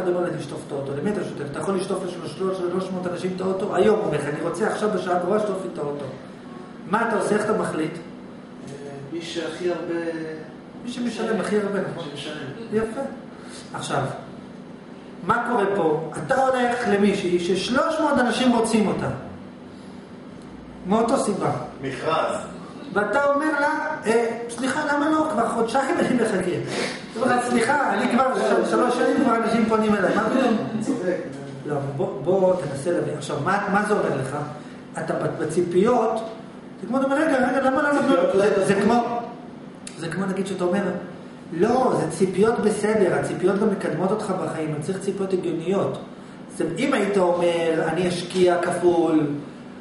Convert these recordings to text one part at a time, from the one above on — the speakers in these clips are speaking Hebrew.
דבר לשטוף את האוטו, למי אתה שוטף? אתה יכול לשטוף ל-300 אנשים את האוטו? היום הוא אומר לך, אני רוצה עכשיו בשעה הקרובה לשטוף לי את האוטו. מה אתה עושה? איך אתה מחליט? מי שהכי הרבה... מי שמשלם הכי הרבה, נכון? שמשלם. יפה. עכשיו, מה קורה פה? אתה הולך למישהי ש-300 אנשים רוצים אותה. מאותו סיבה. מכרז. ואתה אומר לה, אה, סליחה, למה לא? כבר חודשיים אני מחכה. סליחה, אני כבר של- שלוש שנים כבר אנשים פונים אליי, מה פתאום? צודק. לא, בוא, בוא תנסה להבין. עכשיו, מה, מה זה אומר לך? אתה בציפיות, זה כמו, אומר, רגע, רגע, למה לא... ציפיות לא זה. כמו, זה כמו נגיד שאתה אומר, לא, זה ציפיות בסדר, הציפיות לא מקדמות אותך בחיים, אני צריך ציפיות הגיוניות. אם היית אומר, אני אשקיע כפול,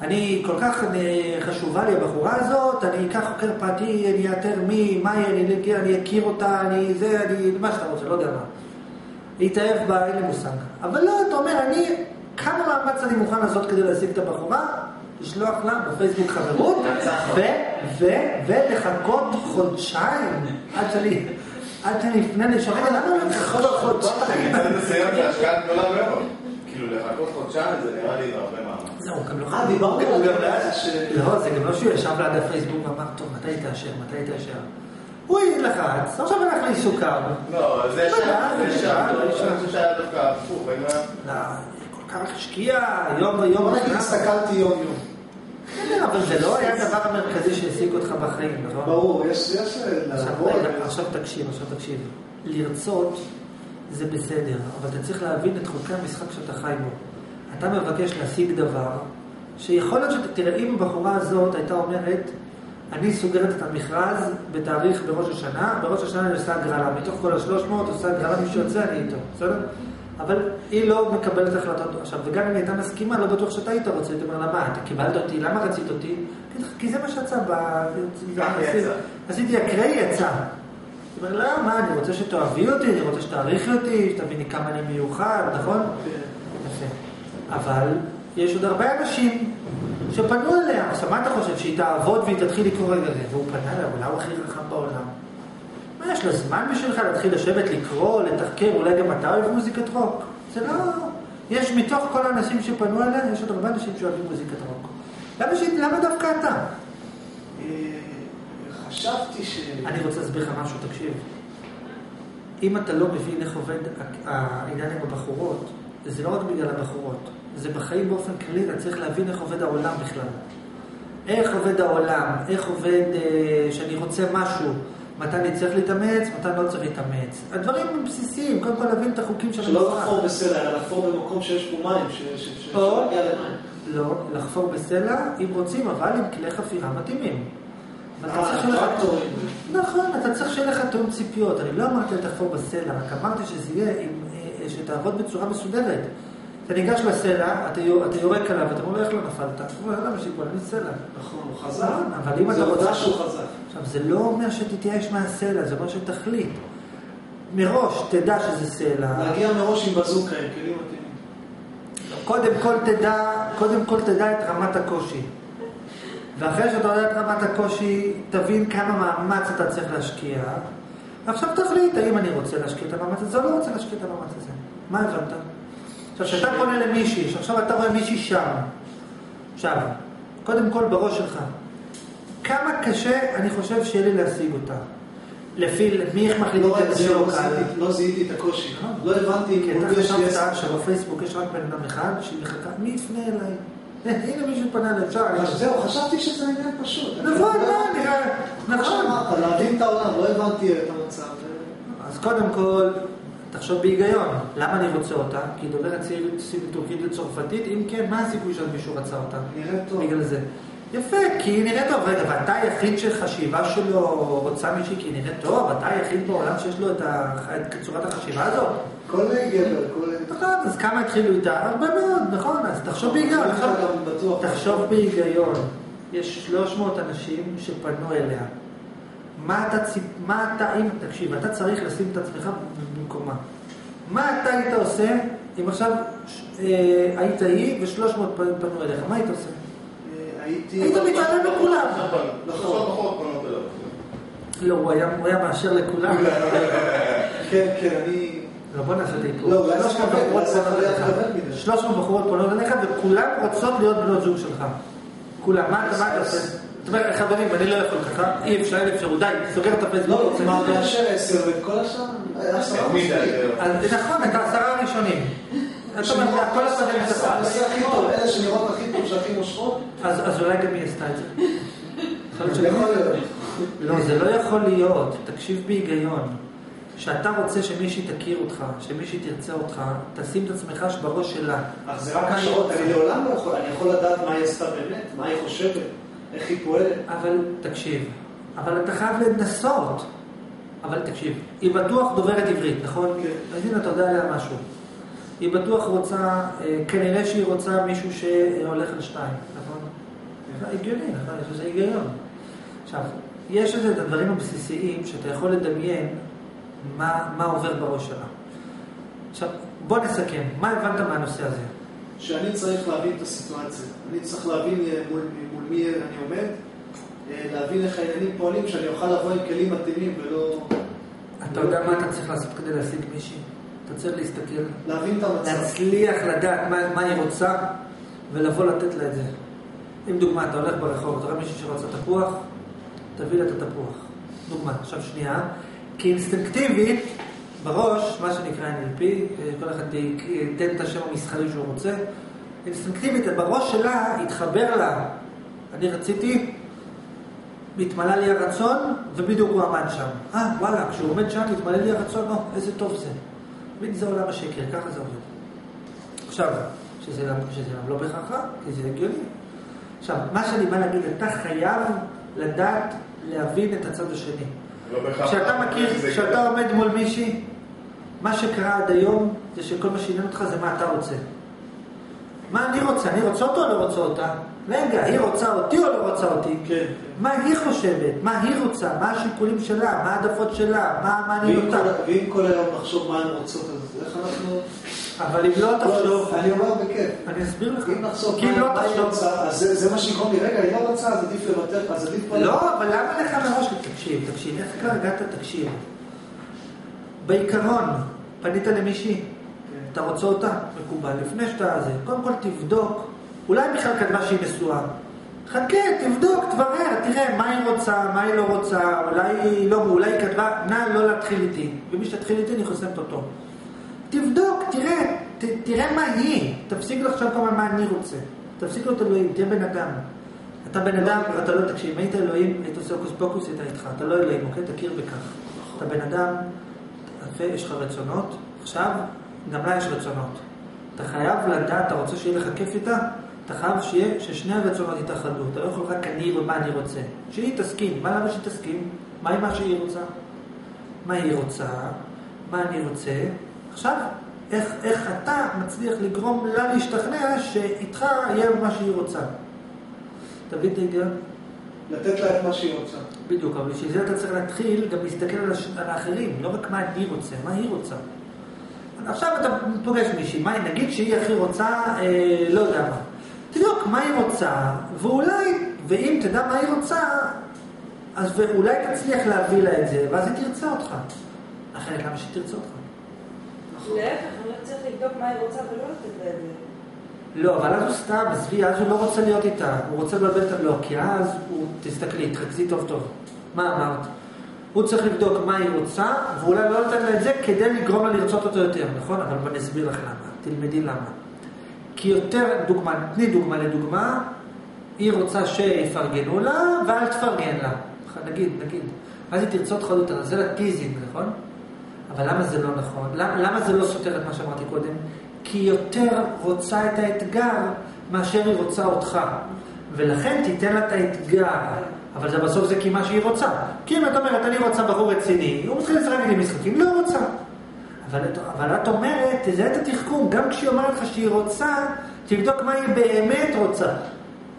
אני כל כך אה, חשובה לי הבחורה הזאת, אני אקח חוקר פרטי, אני אאתר מי, מה היא, אני, אני אכיר אותה, אני זה, אני, מה שאתה רוצה, לא יודע מה. להתאהב בה, אין לי מושג. אבל לא, אתה אומר, אני, כמה מאמץ אני מוכן לעשות כדי להשיג את הבחורה? לשלוח לה בפייסבוק חברות, ו, ו, ולחכות חודשיים עד שאני, עד שאני אפנה לשם, רגע, למה לא לחכות חודשיים? מצד מסוים זה השקעה גדולה מאוד. כאילו לחכות חודשיים זה נראה לי הרבה מאמץ. זהו, גם לא... אה, דיברנו על זה ש... לא, זה גם לא שהוא ישב ליד הפייסבוק ואמר, טוב, מתי תאשר, מתי תאשר? הוא לחץ, עכשיו הלך לעיסוקיו. לא, זה שם, זה שם. שאל, אני שאל. חושב שהיה דווקא הפוך. לא, כל כך השקיע, יום ויום. בוא נגיד, הסתכלתי יום-יום. בסדר, אבל זה לא היה הדבר המרכזי שהעסיק אותך בחיים, נכון? ברור, יש... אה, לעבוד. עכשיו תקשיב, עכשיו תקשיב. לרצות זה בסדר, אבל אתה צריך להבין את חוקי המשחק שאתה חי בו. אתה מבקש להשיג דבר, שיכול להיות שאתה, תראה, אם הבחורה הזאת הייתה אומרת, אני סוגרת את המכרז בתאריך בראש השנה, בראש השנה אני עושה הגרלה, מתוך כל השלוש מאות עושה הגרלה, מי שיוצא אני איתו, בסדר? אבל היא לא מקבלת החלטות. עכשיו, וגם אם היא הייתה מסכימה, לא בטוח שאתה היית רוצה, הייתי אומר לה, מה, אתה קיבלת אותי, למה רצית אותי? כי- כי זה מה שיצא ב... ככה עשיתי- אקראי יצא. הוא אומר, לא, מה, אני רוצה שתאהבי אותי, אני רוצה שתעריכי אותי, שתביני כמה אני מיוחד, נכון? אבל יש עוד הרבה אנשים שפנו אליה. עכשיו, מה אתה חושב, שהיא תעבוד והיא תתחיל לקרוא רגע? והוא פנה אליה, אולי הוא הכי חכם בעולם. מה, יש לה זמן בשבילך להתחיל לשבת לקרוא, לתחקר, אולי גם אתה אוהב מוזיקת רוק? זה לא... יש מתוך כל האנשים שפנו אליה, יש עוד הרבה אנשים שאוהבים מוזיקת רוק. למה, ש... למה דווקא אתה? אה, חשבתי ש... אני רוצה להסביר לך משהו, תקשיב. אם אתה לא מבין איך עובד העניין עם הבחורות, זה לא רק בגלל הבחורות, זה בחיים באופן כללי, אתה צריך להבין איך עובד העולם בכלל. איך עובד העולם, איך עובד אה, שאני רוצה משהו, מתי אני צריך להתאמץ, מתי אני לא צריך להתאמץ. הדברים הם בסיסיים, קודם כל להבין את החוקים של שלא המשחק. לחפור בסלע, אלא לחפור במקום שיש בו מים, ש- ש- ש- או- שנגיע למים. לא, לחפור בסלע אם רוצים, אבל עם כלי חפירה מתאימים. אה. נכון, אתה צריך שיהיה לך תיאום ציפיות. אני לא אמרתי לתחפור בסלע, רק אמרתי שזה יהיה, עם, שתעבוד בצורה מסודרת. אתה ניגש לסלע, אתה יו- אתה יורק עליו, אתה אומר איך לא נפלת? הוא אומר, למה שיפול? אני סלע. נכון, הוא חזק. נכון, אבל אם אתה רוצה... שהוא חזק. עכשיו, זה לא אומר שתתייאש מהסלע, זה אומר שתחליט. מראש תדע שזה סלע. להגיע מראש עם בזוקה, עם כלים מתאימים. קודם כל תדע, קודם כל תדע את רמת הקושי. ואחרי שאתה יודע את רמת הקושי, תבין כמה מאמץ אתה צריך להשקיע. ועכשיו תחליט האם אני רוצה להשקיע את המאמץ הזה או לא רוצה להשקיע את המאמץ הזה. מה הבנת? עכשיו, כשאתה פונה למישהי, שעכשיו אתה רואה מישהי שם, עכשיו, קודם כל בראש שלך, כמה קשה אני חושב שיהיה לי להשיג אותה. לפי מי איך מחליטים לא את רק זה, זה לא או קל. לא זיהיתי את הקושי. לא הבנתי כי אתה חשבת. שבפייסבוק יש רק בן אדם אחד שהיא מחכה, מי יפנה אליי? הנה מישהו פנה אפשר... אז זהו, חשבתי שזה עניין פשוט. נכון, לא. נראה, נכון. שאמרת, להבין את העולם, לא הבנתי את המצב. אז קודם כל, תחשוב בהיגיון, למה אני רוצה אותה? כי היא דוברת טורקית וצרפתית, אם כן, מה הסיכוי שעוד מישהו רצה אותה? נראה טוב. בגלל זה. יפה, כי היא נראית טוב. רגע, ואתה היחיד שחשיבה שלו רוצה מישהי כי היא נראית טוב? אתה היחיד בעולם שיש לו את צורת החשיבה הזאת? כל גבר, כל... נכון, אז כמה התחילו איתה? הרבה מאוד, נכון, אז תחשוב בהיגיון. תחשוב בהיגיון, יש 300 אנשים שפנו אליה. מה אתה, ציפ... מה אתה, אם, תקשיב, אתה צריך לשים את עצמך במקומה. מה אתה היית עושה אם עכשיו אה, היית היא ו-300 פנו אליך? מה היית עושה? אה, הייתי... היית מתעלם מכולם. נכון. אליו. לא, הוא היה מאשר לכולם. כן, כן, אני... לא, בוא נעשה את ההיפוך. לא, אולי זה 300 כבד, בחורות אולי זה פונות יכול להיות אליך. כבד מדי. 300 בחורות פונות אליך, וכולן רוצות להיות בנות זוג שלך. כולם, מה אתה מה אתה עושה? זאת אומרת, חברים, אני לא יכול ככה, אי אפשר, אין אפשרות, די, סוגר את הפייסבוק. לא, מה. מאשר עשר ואת כל השאר? את נכון, את העשרה הראשונים. זה הכי טוב, אלה שנראות הכי טוב, שהכי מושכות. אז אז אולי גם היא עשתה את זה. לא, זה לא יכול להיות, תקשיב בהיגיון. כשאתה רוצה שמישהי תכיר אותך, שמישהי תרצה אותך, תשים את עצמך בראש שלה. אך זה רק השערות, אני לעולם לא יכול, אני יכול לדעת מה היא עשתה באמת, מה היא חושבת, איך היא פועלת. אבל תקשיב, אבל אתה חייב לנסות. אבל תקשיב, היא בטוח דוברת עברית, נכון? כן. אז הנה, אתה יודע עליה משהו. היא בטוח רוצה, אה, כנראה שהיא רוצה מישהו שהולך על שתיים, נכון? זה הגיוני, נכון? יש לזה היגיון. עכשיו, יש את הדברים הבסיסיים שאתה יכול לדמיין מה, מה עובר בראש שלה. עכשיו, בוא נסכם, מה הבנת מהנושא הזה? שאני צריך להבין את הסיטואציה. אני צריך להבין אה, מול, מול מי אני עומד, אה, להבין איך העניינים פועלים, שאני אוכל לבוא עם כלים מתאימים ולא... אתה יודע מה אתה צריך לעשות כדי להשיג מישהי? אתה צריך להסתכל להבין את המצב. להצליח לדעת מה, מה היא רוצה ולבוא לתת לה את זה. אם דוגמה, אתה הולך ברחוב, אתה רואה מישהי שרוצה תפוח, תביא לה את התפוח. דוגמה. עכשיו שנייה, כי אינסטינקטיבית, בראש, מה שנקרא NLP, כל אחד ייתן את השם המסחרי שהוא רוצה, אינסטינקטיבית, בראש שלה התחבר לה, אני רציתי, התמלא לי הרצון, ובדיוק הוא עמד שם. אה, וואלה, כשהוא עומד שם, התמלא לי הרצון, או, איזה טוב זה. מין זה עולם השקר, ככה זה עובד. עכשיו, שזה, גם- שזה לא בהכרח רע, כי זה הגיוני. עכשיו, מה שאני בא להגיד, אתה חייב לדעת להבין את הצד השני. לא. כשאתה מכיר, כשאתה עומד מול מישהי, מה שקרה עד היום זה שכל מה שעניין אותך זה מה אתה רוצה. מה אני רוצה? אני רוצה אותו או לא רוצה אותה? רגע, היא רוצה אותי או לא רוצה אותי? כן. מה היא חושבת? מה היא רוצה? מה השיקולים שלה? מה העדפות שלה? מה אני? כל- ואם כל היום נחשוב מה הן רוצות, אז איך אנחנו... אבל אם לא תחשוב... אני אומר בכיף. אני אסביר לך. אם נחשוב כי אם מה לא היא תחשוב... רוצה, אז זה- זה מה שיגרום לי, רגע, היא לא רוצה, אז עדיף לוותר, אז עדיף... לא, אבל למה לך מראש? תקשיב, תקשיב, איך כבר הגעת? תקשיב. בעיקרון, פנית למישהי, אתה רוצה אותה? מקובל. לפני שאתה זה, קודם כל תבדוק, אולי בכלל כתבה שהיא נשואה. חכה, תבדוק, תברר, תראה מה היא רוצה, מה היא לא רוצה, אולי היא לא, אולי היא כתבה, נא לא להתחיל איתי. ומי שתתחיל איתי אני חוסמת אותו. תבדוק, תראה, ת, תראה מה היא. תפסיק לחשוב כל הזמן מה אני רוצה. תפסיק להיות אלוהים, תהיה בן אדם. אתה בן אדם, אתה לא תקשיב, אם היית אלוהים, היית עושה הוקוס פוקוס, היית איתך. אתה לא אלוהים, אוקיי? תכיר בכך. אתה בן אדם, יפה, יש לך רצונות, עכשיו, גם לה יש רצונות. אתה חייב לדעת, אתה רוצה שיהיה לך כיף איתה? אתה חייב שיהיה, ששני הרצונות יתאחדו. אתה לא יכול רק אני ומה אני רוצה. שהיא תסכים. מה למה שהיא תסכים? מה עם מה שהיא רוצה? מה היא רוצה? מה אני רוצה? עכשיו, איך, איך אתה מצליח לגרום לה להשתכנע שאיתך יהיה מה שהיא רוצה. מבין את ההיגיון? לתת לה את מה שהיא רוצה. בדיוק, אבל בשביל זה אתה צריך להתחיל גם להסתכל על, הש... על האחרים, לא רק מה אני רוצה, מה היא רוצה. עכשיו אתה פוגש מישהי, מה, נגיד שהיא הכי רוצה, אה, לא יודע מה. תבדוק מה היא רוצה, ואולי, ואם תדע מה היא רוצה, אז ואולי תצליח להביא לה את זה, ואז היא תרצה אותך. אחרת למה שהיא תרצה אותך? להפך, אני לא צריך לבדוק מה היא רוצה ולא לתת לה את זה. לא, אבל אז הוא סתם, עזבי, אז הוא לא רוצה להיות איתה, הוא רוצה לבלבל את לא, כי אז הוא, תסתכלי, תרכזי טוב טוב. מה אמרת? הוא צריך לבדוק מה היא רוצה, ואולי לא לתת לה את זה כדי לגרום לה לרצות אותו יותר, נכון? אבל אני אסביר לך למה, תלמדי למה. כי יותר, דוגמה, תני דוגמה לדוגמה, היא רוצה שיפרגנו לה, ואל תפרגן לה. נגיד, נגיד. אז היא תרצה אותך יותר, זה לטיזינג, נכון? אבל למה זה לא נכון? למה, למה זה לא סותר את מה שאמרתי קודם? כי היא יותר רוצה את האתגר מאשר היא רוצה אותך. ולכן תיתן לה את האתגר. אבל זה בסוף זה כי מה שהיא רוצה. כי אם את אומרת, אני רוצה בחור רציני, הוא מתחיל לשחק איתי משחקים, לא רוצה. אבל, אבל את אומרת, תזהה את התחכום, גם כשהיא אומרת לך שהיא רוצה, תבדוק מה היא באמת רוצה.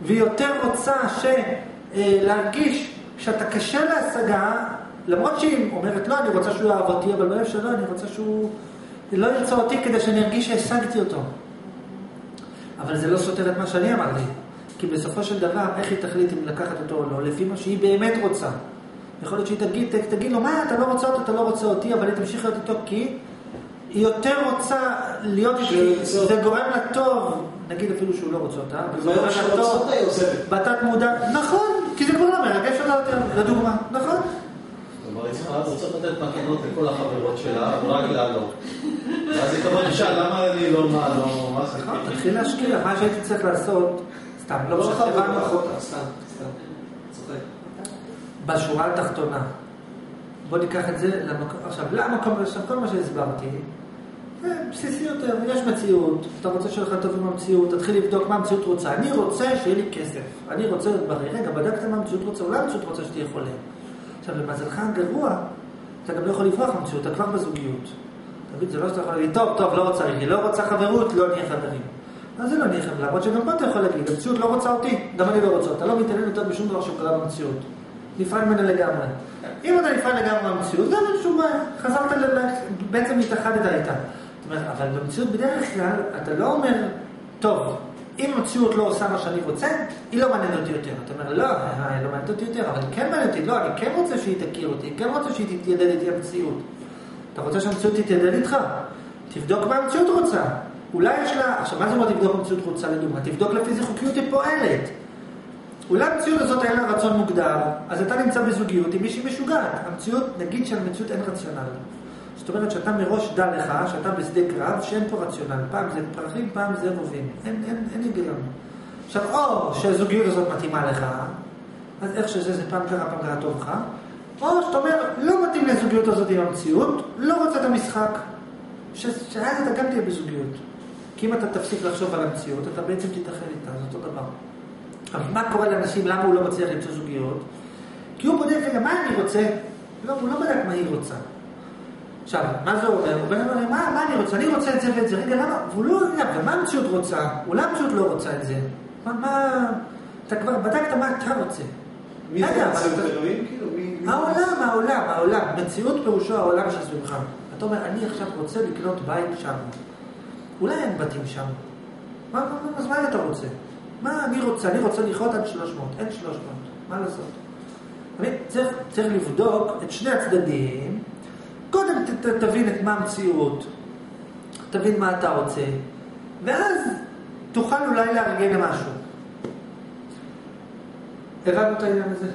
והיא יותר רוצה ש, אה, להרגיש שאתה קשה להשגה, למרות שהיא אומרת, לא, אני רוצה שהוא יאהב אותי, אבל באוהב שלא, אני רוצה שהוא לא ירצה אותי כדי שאני ארגיש שהשגתי אותו. אבל זה לא סותר את מה שאני אמרתי. כי בסופו של דבר, איך היא תחליט אם לקחת אותו או לא, לפי מה שהיא באמת רוצה. יכול להיות שהיא תגיד, תגיד לו, מה, אתה לא רוצה אותו, אתה לא רוצה אותי, אבל היא תמשיך להיות איתו כי היא יותר רוצה להיות איתי, שרוצה זה גורם לה טוב, נגיד אפילו שהוא לא רוצה אותה, אבל זה ביום גורם לה טוב. בתת מודע, נכון, כי זה כבר לא מרגש אותה יותר, לדוגמה, נכון? כלומר, היא צריכה רוצות לתת מתנות לכל החברות שלה, רק לה לא. ואז היא תבוא תשאל, למה אני לא, מה, לא, מה זה? נכון, תתחיל להשקיע, מה שהייתי צריך לעשות, סתם, לא לא הבנו. אחותה, סתם, סתם. צוחק. בשורה התחתונה. בוא ניקח את זה למקום, עכשיו, למקום, עכשיו כל מה שהסברתי, זה בסיסי יותר, יש מציאות, אתה רוצה שיהיה לך טוב עם המציאות, תתחיל לבדוק מה המציאות רוצה. אני רוצה שיהיה לי כסף, אני רוצה להיות בריא. רגע, בדקת מה המציאות רוצה, אולי המציאות רוצה שתהיה חולה. עכשיו, למזלך הגרוע, אתה גם לא יכול לברוח מהמציאות, אתה כבר בזוגיות. אתה מבין, זה לא שאתה יכול להגיד, טוב, טוב, לא רוצה, היא לא רוצה חברות, לא נהיה חברים. אז זה לא נהיה חברים, למרות שגם פה אתה יכול להגיד, המציאות לא רוצה אותי, גם אני לא רוצה אותה, לא מתעניין יותר בשום דבר שקורה במציאות. נפרד ממנה לגמרי. אם אתה נפרד לגמרי מהמציאות, גם אין שום בעיה. חזרת, בעצם התאחדת איתה. אבל במציאות בדרך כלל, אתה לא אומר, טוב, אם המציאות לא עושה מה שאני רוצה, היא לא מעניינת אותי יותר. אתה אומר, לא, אה, היא לא מעניינת אותי יותר, אבל כן מעניינת אותי, לא, אני כן רוצה שהיא תכיר אותי, כן רוצה שהיא תתיידד איתי המציאות. אתה רוצה שהמציאות תתיידד איתך? תבדוק מה המציאות רוצה. אולי יש לה, עכשיו מה זה אומר תבדוק המציאות רוצה לדוגמה? תבדוק לפי איזה חוקיות היא פועלת. אולי המציאות הזאת אין לה רצון מוגדר, אז אתה נמצא בזוגיות עם מישהי משוגעת. המציאות, נגיד שלמציאות אין רציונל. זאת אומרת שאתה מראש דע לך, שאתה בשדה קרב, שאין פה רציונל. פעם זה פרחים, פעם זה רובים. אין, אין, אין היגיון. עכשיו, או שהזוגיות הזאת מתאימה לך, אז איך שזה, זה פעם קרה, פעם קרה טוב לך, או שאתה אומר, לא מתאים לזוגיות הזאת עם המציאות, לא רוצה את המשחק. שאז אתה גם תהיה בזוגיות. כי אם אתה תפסיק לחשוב על המציאות, אתה בעצם תתאחד איתה, זה אותו דבר. אבל מה קורה לאנשים, למה הוא לא מצליח למצוא זוגיות? כי הוא בודק רגע, מה אני רוצה? לא, הוא לא בדק מה היא רוצה. עכשיו, מה זה אומר? הוא בן אדם, מה, מה אני רוצה? אני רוצה את זה ואת זה. רגע, למה? והוא לא יודע, ומה המציאות רוצה? אולי המציאות לא רוצה את זה. מה, מה... אתה כבר בדקת מה אתה רוצה. מי זה המציאות אלוהים? כאילו, מי... העולם, העולם, העולם. מציאות פירושו העולם שסביבך. אתה אומר, אני עכשיו רוצה לקנות בית שם. אולי אין בתים שם. מה, אז מה אתה רוצה? מה אני רוצה? אני רוצה לחיות עד 300. אין 300. מה לעשות? צריך לבדוק את שני הצדדים. קודם ת, ת, תבין את מה המציאות. תבין מה אתה רוצה. ואז תוכל אולי לארגן למשהו. הבנו את העניין הזה?